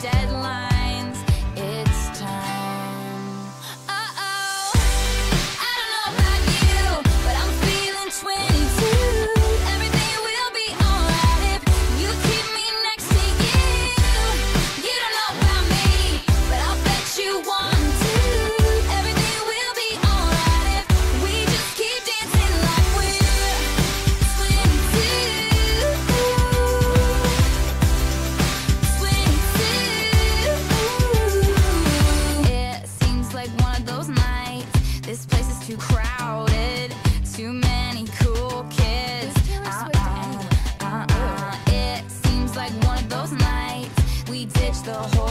dead too many cool kids. Uh, uh, uh, it seems like one of those nights we ditched the whole.